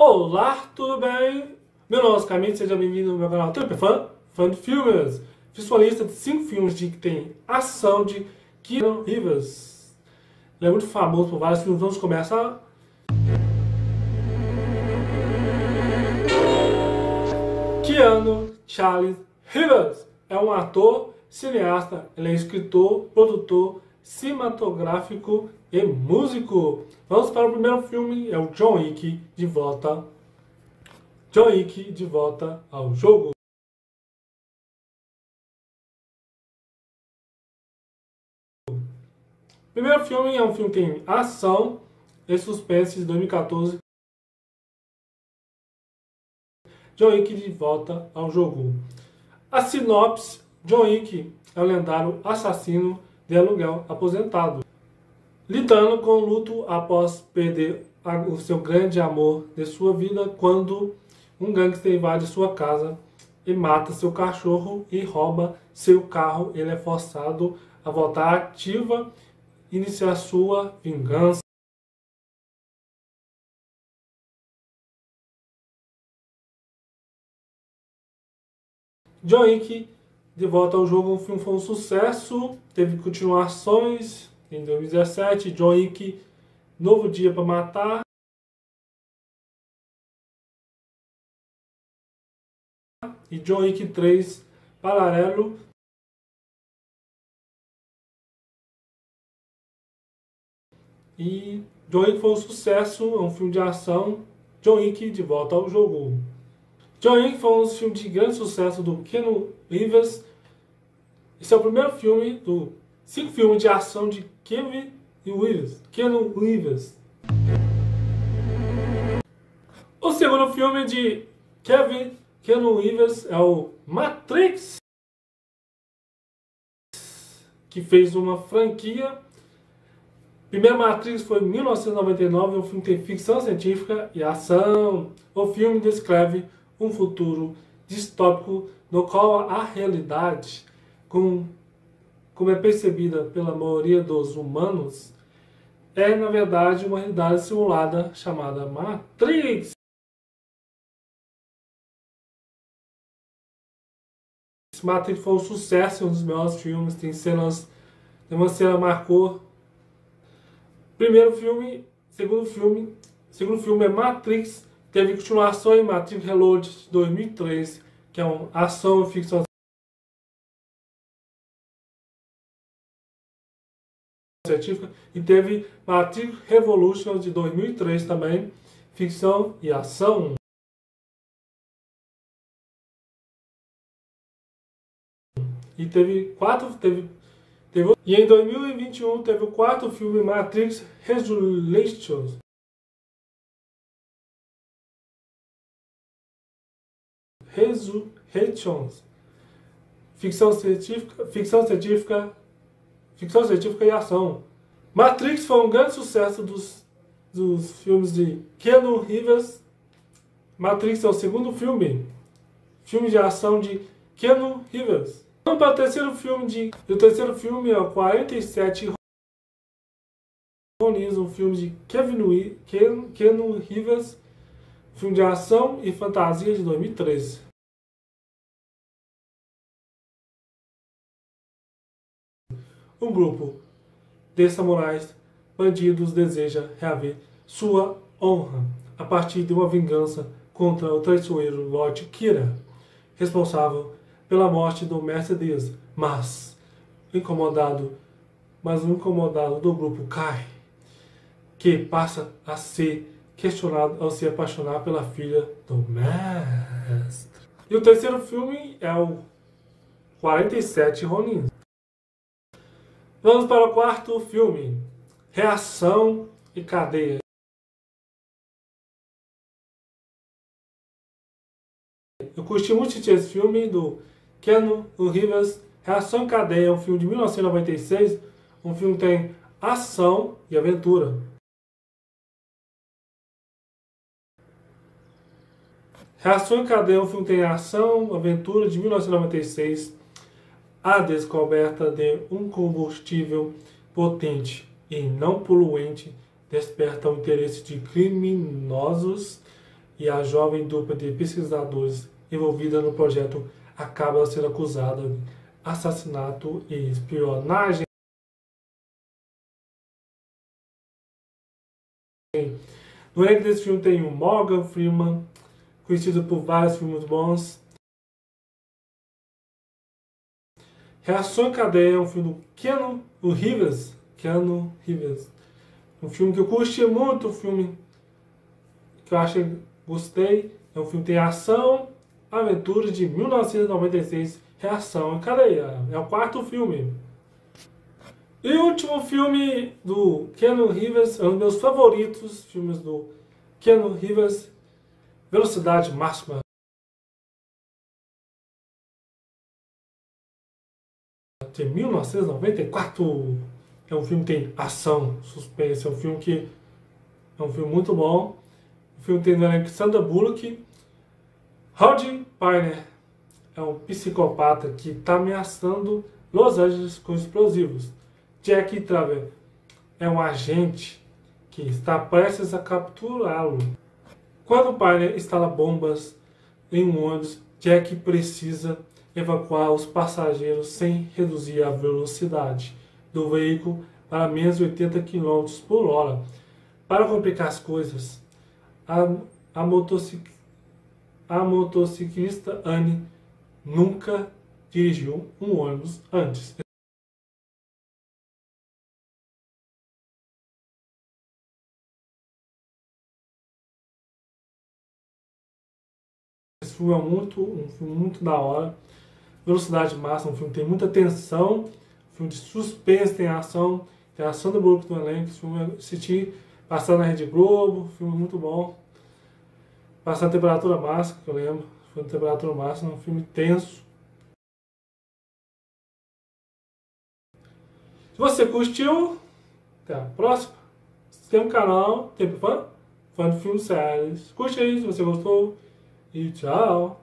Olá, tudo bem? Meu nome é Oscar seja bem-vindo ao meu canal Trip Fã, fã de filmes. Fiz uma lista de 5 filmes de que tem ação de Keanu Reeves. Ele é muito famoso por vários filmes, vamos começar. Keanu Charles Reeves é um ator, cineasta, ele é escritor, produtor, cinematográfico e músico. Vamos para o primeiro filme, é o John Wick de volta. John Wick de volta ao jogo. O primeiro filme é um filme que tem ação e suspense de 2014. John Wick de volta ao jogo. A sinopse: John Wick é o lendário assassino de aluguel aposentado lidando com o luto após perder o seu grande amor de sua vida quando um gangster invade sua casa e mata seu cachorro e rouba seu carro. Ele é forçado a voltar ativa e iniciar sua vingança. John Wick, de volta ao jogo, o filme foi um sucesso, teve continuações, em 2017, John Wick, Novo Dia para Matar. E John Wick 3, Paralelo. E John Wick foi um sucesso, é um filme de ação. John Wick de volta ao jogo. John Wick foi um dos filmes de grande sucesso do Keanu Reeves. Esse é o primeiro filme do cinco filmes de ação de Kevin Reeves. Keanu Reeves. O segundo filme de Kevin Keanu Reeves é o Matrix, que fez uma franquia. Primeiro Matrix foi em 1999, o filme tem ficção científica e ação. O filme descreve um futuro distópico no qual a realidade, com como é percebida pela maioria dos humanos, é na verdade uma realidade simulada chamada Matrix. Matrix foi um sucesso, um dos melhores filmes, tem cenas, uma cena marcou. Primeiro filme, segundo filme, segundo filme é Matrix, teve continuação em Matrix Reload de 2003, que é uma ação e ficção científica e teve Matrix Revolution de 2003 também, ficção e ação. E teve quatro, teve, teve e em 2021 teve o quarto filme Matrix Resurrections. Resurrections. Ficção científica, ficção científica ficção científica e ação. Matrix foi um grande sucesso dos, dos filmes de Keanu Reeves. Matrix é o segundo filme, filme de ação de Keanu Reeves. Vamos para o terceiro filme de, o terceiro filme é o 47 Ronins, um filme de Kevin Ken, Keanu Reeves, filme de ação e fantasia de 2013. Um grupo de samurais bandidos deseja reaver sua honra a partir de uma vingança contra o traiçoeiro Lord Kira, responsável pela morte do mestre Deus, mas incomodado, mas o incomodado do grupo Kai, que passa a ser questionado ao se apaixonar pela filha do mestre. E o terceiro filme é o 47 Ronin. Vamos para o quarto filme: Reação e Cadeia. Eu curti muito esse filme do Keanu Reeves. Reação e Cadeia é um filme de 1996. Um filme que tem ação e aventura. Reação e Cadeia é um filme que tem ação, aventura de 1996 a descoberta de um combustível potente e não poluente desperta o interesse de criminosos e a jovem dupla de pesquisadores envolvida no projeto acaba sendo acusada de assassinato e espionagem. No elenco desse filme tem o Morgan Freeman, conhecido por vários filmes bons. Reação em Cadeia é um filme do Keanu Rivers. Keanu Rivers. Um filme que eu curti muito, um filme que eu achei, gostei. É um filme que tem ação, aventura de 1996, Reação em Cadeia. É o quarto filme. E o último filme do Keanu Rivers, é um dos meus favoritos, filmes do Keanu Rivers, Velocidade Máxima. De 1994. É um filme que tem ação, suspense, é um filme que é um filme muito bom. O filme tem Sandra Bullock. Rodney Piner é um psicopata que está ameaçando Los Angeles com explosivos. Jack Traver é um agente que está prestes a capturá-lo. Quando Piner instala bombas em um ônibus, Jack precisa evacuar os passageiros sem reduzir a velocidade do veículo para menos de 80 km por hora. Para complicar as coisas, a, a, motocic, a motociclista Anne nunca dirigiu um ônibus antes. Esse é muito, um filme muito da hora. Velocidade máxima, um filme tem muita tensão filme de suspense, tem ação, tem a Sandra Bullock no elenco, esse filme assisti passando na Rede Globo, filme muito bom. Passando a temperatura máxima, que eu lembro, foi a temperatura máxima, um filme tenso. Se você curtiu, até a próxima. Tem um canal, tem fã? Fã de filmes séries. Curte aí se você gostou. E tchau!